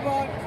about